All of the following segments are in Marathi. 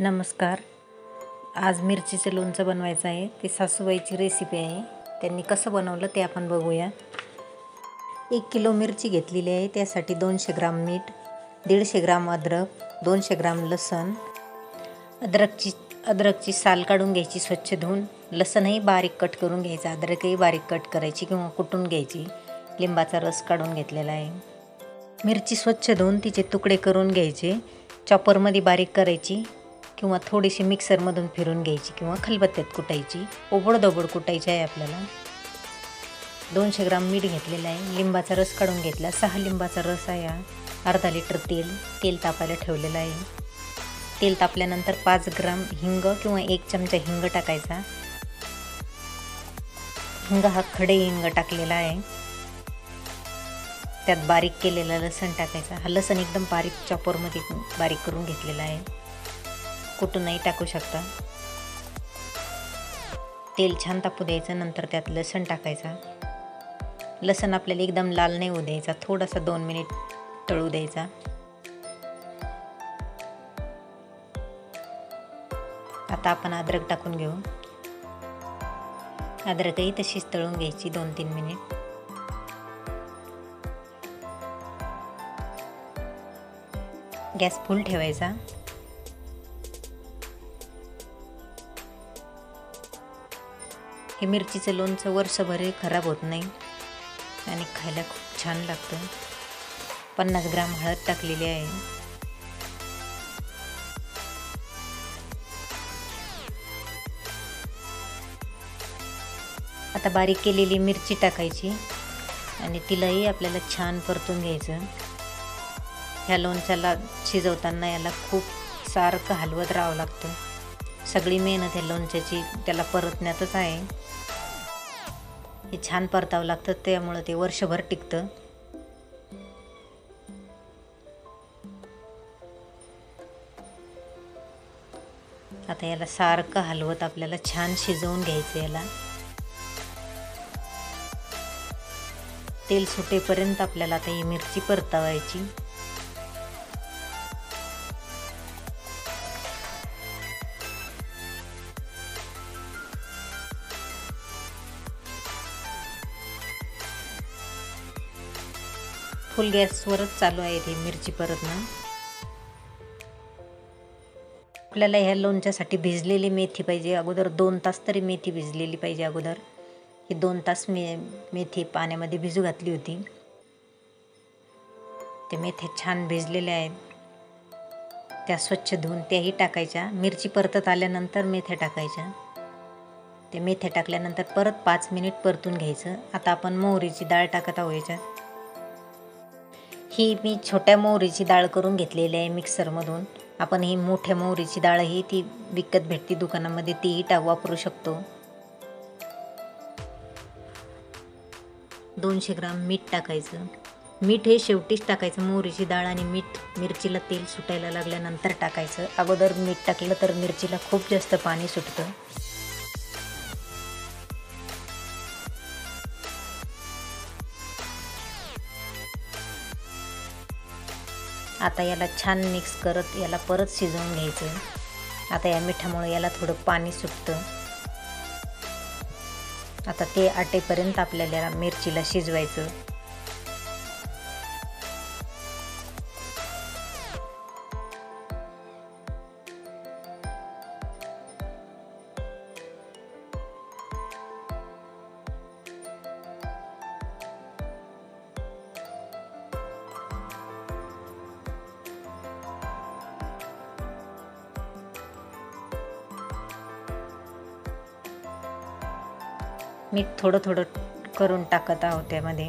नमस्कार. आज मिरचीचं लोणचं बनवायचं आहे. ते सासूबाईची रेसिपी आहे. त्यांनी कसं बनवलं ते आपण बघूया. एक किलो मिरची घेतलेली आहे. त्यासाठी दोनशे ग्राम मीठ दीडशे ग्राम अद्रक दोनशे ग्राम लसण. अद्रकची अद्रकची साल काढून घ्यायची स्वच्छ धुवून. लसणही बारीक कट करून घ्यायचं. अद्रकही बारीक कट करायची किंवा कुटून घ्यायची. लिंबाचा रस काढून घेतलेला आहे. मिरची स्वच्छ धुवून तिचे तुकडे करून घ्यायचे. चॉपरमध्ये बारीक करायची. किंवा थोडीशी मिक्सरमधून फिरून घ्यायची किंवा खलबत्त्यात कुटायची. ओबडदोबड कुटायची आहे आपल्याला. दोनशे ग्राम मीठ घेतलेलं आहे. लिंबाचा रस काढून घेतला. सहा लिंबाचा रस आहे हा. अर्धा लिटर तेल. तेल तापायला ठेवलेलं आहे. तेल तापल्यानंतर पाच ग्राम हिंग किंवा एक चमचा हिंग टाकायचा. हिंग हा खडे हिंग टाकलेला आहे. त्यात बारीक केलेला लसण टाकायचा. हा लसण एकदम बारीक चॉपरमध्ये बारीक करून घेतलेला आहे. कुठूनही टाकू शकता. तेल छान तापू द्यायचं नंतर त्यात लसण टाकायचा. लसण आपल्याला एकदम लाल नाही होऊ द्यायचा थोडासा दोन मिनिट तळू द्यायचा. आता आपण अद्रक टाकून घेऊ. अद्रकही तशीच तळून घ्यायची दोन तीन मिनिट. गॅस फुल ठेवायचा. हे मिरचीचं लोणचं वर्षभरही खराब होत नाही. आणि खायला खूप छान लागतं. पन्नास ग्राम हळद टाकलेली आहे. आता बारीक केलेली मिरची टाकायची. आणि तिलाही आपल्याला छान परतून घ्यायचं. ह्या लोणच्याला शिजवताना याला खूप सारखं हलवत राहावं लागतं. सगळी मेहनत आहे लोणच्याची त्याला परतण्यातच आहे. हे छान परतावं लागतं त्यामुळं ते वर्षभर टिकतं. आता याला सारखं हलवत आपल्याला छान शिजवून घ्यायचं याला. तेल सुटेपर्यंत आपल्याला आता ही मिरची परतावायची. फुल गॅसवरच चालू आहे ती मिरची परतणं आपल्याला ह्या लोणच्यासाठी भिजलेली मेथी पाहिजे. अगोदर दोन तास तरी मेथी भिजलेली पाहिजे अगोदर. ही दोन तास मे मेथी पाण्यामध्ये भिजू घातली होती. ते मेथ्या छान भिजलेल्या आहेत. त्या स्वच्छ धुवून त्याही टाकायच्या. मिरची परतत आल्यानंतर मेथ्या टाकायच्या. ते मेथ्या टाकल्यानंतर परत पाच मिनिट परतून घ्यायचं. आता आपण मोहरीची डाळ टाकत आहोत याच्यात. ही मी छोट्या मोहरीची डाळ करून घेतलेली आहे मिक्सरमधून. आपण ही मोठ्या मोहरीची डाळही ती विकत भेटते दुकानामध्ये तीही टाक वापरू शकतो. दोनशे ग्राम मीठ टाकायचं. मीठ हे शेवटीच टाकायचं मोहरीची डाळ आणि मीठ. मिरचीला तेल सुटायला लागल्यानंतर टाकायचं. अगोदर मीठ टाकलं तर मिरचीला खूप जास्त पाणी सुटतं. आता याला छान मिक्स करत याला परत शिजवून घ्यायचं. आता या मिठामुळे याला थोडं पाणी सुटतं. आता ते आटेपर्यंत आपल्याला मिरचीला शिजवायचं. मीठ थोडं थोडं करून टाकत आहोत त्यामध्ये.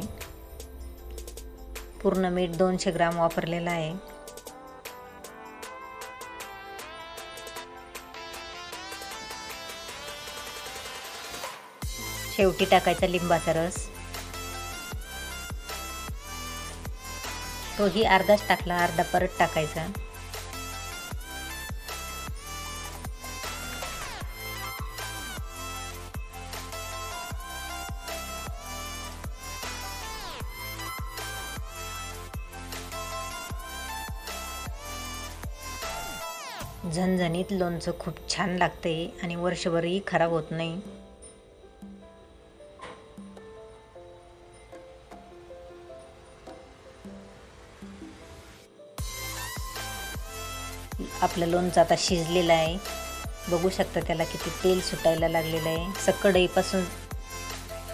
पूर्ण मीठ दोनशे ग्राम वापरलेलं आहे. शेवटी टाकायचा लिंबाचा रस. तोही अर्धाच टाकला अर्धा परत टाकायचा. झणझणीत लोणचं खूप छान लागते आणि वर्षभरही खराब होत नाही. आपलं लोणचं आता शिजलेलं आहे. बघू शकता त्याला किती तेल सुटायला लागलेलं आहे. सकडईपासून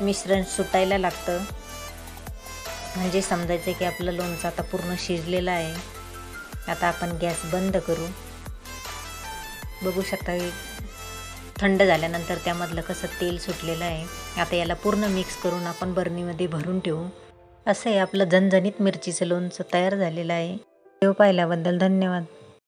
मिश्रण सुटायला लागतं. म्हणजे समजायचं की आपलं लोणचं आता पूर्ण शिजलेलं आहे. आता आपण गॅस बंद करू. बघू शकता थंड झाल्यानंतर त्यामधलं कसं तेल सुटलेलं आहे. आता याला पूर्ण मिक्स करून आपण बरणीमध्ये भरून ठेवू. असं आहे आपलं झणझणीत मिरचीचं लोणचं तयार झालेलं आहे. व्हिडिओ पाहिल्याबद्दल धन्यवाद.